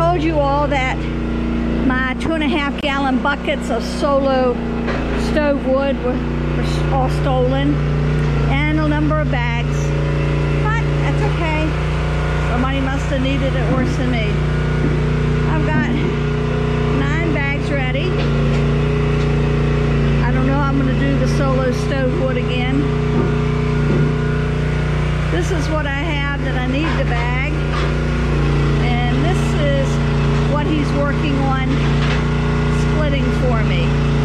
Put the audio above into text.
told you all that my two and a half gallon buckets of solo stove wood were, were all stolen and a number of bags. But that's okay. Somebody must have needed it worse than me. I've got nine bags ready. I don't know I'm going to do the solo stove wood again. This is what I have that I need to bag. And this is what he's working on splitting for me.